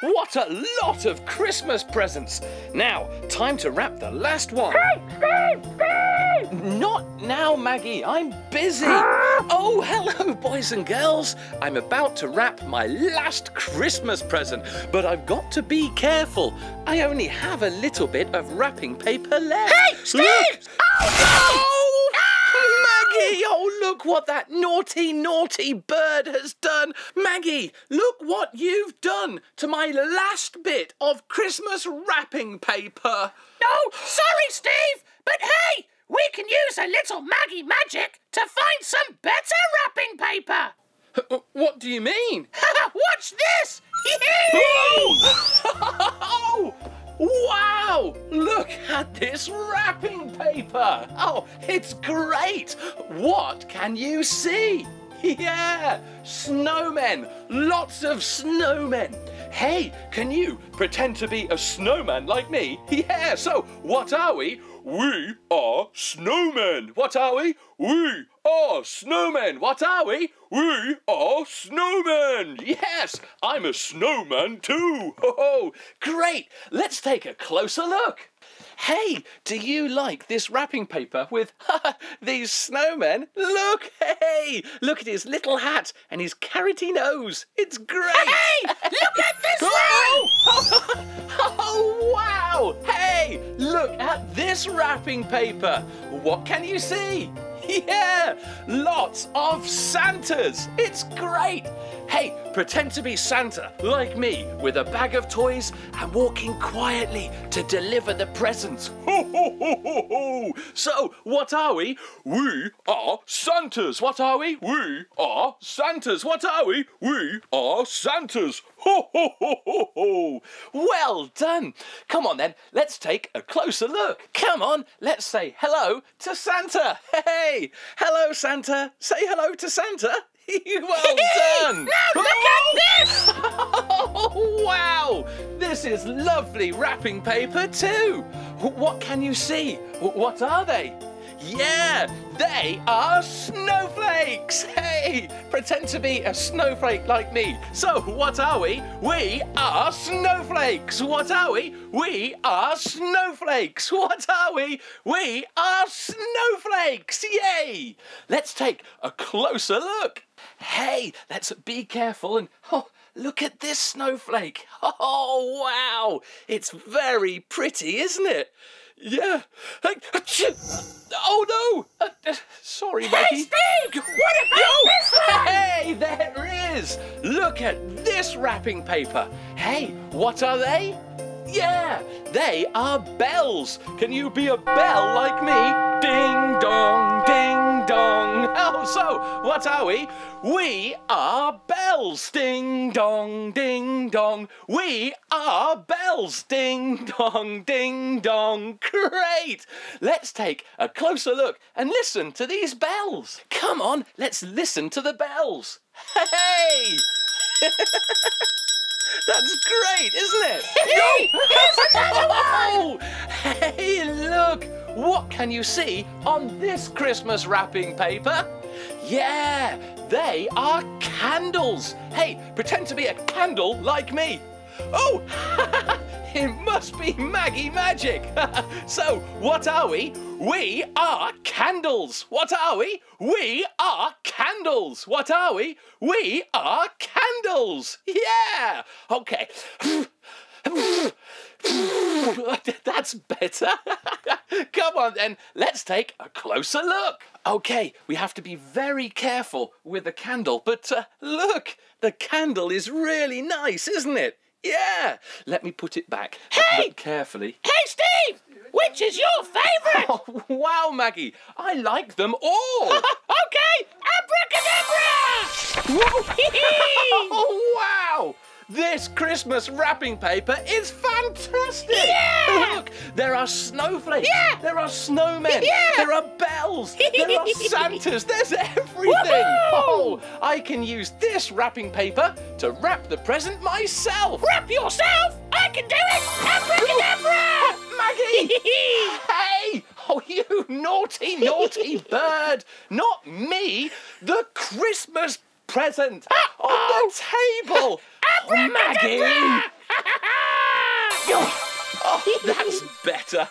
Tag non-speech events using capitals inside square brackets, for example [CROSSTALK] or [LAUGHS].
What a lot of Christmas presents! Now, time to wrap the last one. Hey, Steve! Steve! Not now, Maggie. I'm busy. [GASPS] Oh, hello, boys and girls. I'm about to wrap my last Christmas present, but I've got to be careful. I only have a little bit of wrapping paper left. Hey, Steve! Look. Oh! Oh, look what that naughty, naughty bird has done. Maggie, look what you've done to my last bit of Christmas wrapping paper. No, sorry, Steve, but hey, we can use a little Maggie magic to find some better wrapping paper. What do you mean? [LAUGHS] Watch this! Oh! [LAUGHS] [LAUGHS] Wow! Look at this wrapping paper! Oh, it's great! What can you see? Yeah! Snowmen! Lots of snowmen! Hey, can you pretend to be a snowman like me? Yeah, so what are we? We are snowmen! What are we? We are snowmen! What are we? We are snowmen! Yes, I'm a snowman too! [LAUGHS] Ho! Great! Let's take a closer look! Hey, do you like this wrapping paper with [LAUGHS] these snowmen? Look, hey, look at his little hat and his carroty nose. It's great. Hey, look at this [LAUGHS] Oh, [LAUGHS] oh, wow! Hey, look at this wrapping paper. What can you see? [LAUGHS] Yeah, lots of Santas. It's great. Hey, pretend to be Santa, like me, with a bag of toys and walking quietly to deliver the presents. [LAUGHS] Ho, ho, ho, ho, ho. So, what are we? We are Santas. What are we? We are Santas. What are we? We are Santas. Ho, ho, ho, ho, ho. Well done. Come on then, let's take a closer look. Come on, let's say hello to Santa. [LAUGHS] Hey, hello Santa. Say hello to Santa. [LAUGHS] well done. Look at this! Oh, [LAUGHS] wow! This is lovely wrapping paper too. What can you see? What are they? Yeah, they are snowflakes. [LAUGHS] Hey, pretend to be a snowflake like me. So, what are we? We are snowflakes. What are we? We are snowflakes. What are we? We are snowflakes. Yay! Let's take a closer look. Hey, let's be careful and oh, look at this snowflake. [LAUGHS] Oh, wow! It's very pretty, isn't it? Yeah. Hey. Oh no! Uh, uh, sorry, Hey, Maggie. Steve! What about Yo! this one? Hey, there is! Look at this wrapping paper. Hey, what are they? Yeah, they are bells. Can you be a bell like me? Ding dong, ding so what are we? We are bells. Ding dong, ding dong. We are bells. Ding dong, ding dong. Great! Let's take a closer look and listen to these bells. Come on, let's listen to the bells. Hey! [LAUGHS] That's great, isn't it? [LAUGHS] Hey, Oh, hey, look! What can you see on this Christmas wrapping paper? Yeah, they are candles. Hey, pretend to be a candle like me. Oh, it must be Maggie Magic. so, what are we? We are candles. What are we? We are candles. What are we? We are candles. Yeah. Okay. [LAUGHS] That's better. [LAUGHS] Come on then, let's take a closer look. Okay, we have to be very careful with the candle, but uh, look, the candle is really nice, isn't it? Yeah. Let me put it back. Hey! Carefully. Hey, Steve! Which is your favourite? Oh, [LAUGHS] wow, Maggie, I like them all. okay, abracadabra! oh, wow! This Christmas wrapping paper is fantastic! Yeah! Look, there are snowflakes. Yeah! There are snowmen. Yeah! There are bells. there are [LAUGHS] Santas. There's everything. Oh, I can use this wrapping paper to wrap the present myself. Wrap yourself! I can do it! Abracadabra! [LAUGHS] Maggie! [LAUGHS] hey! Oh, you naughty, naughty bird! Not me! The Christmas present on the table! Abracadabra! [LAUGHS] [LAUGHS] Oh, that's better.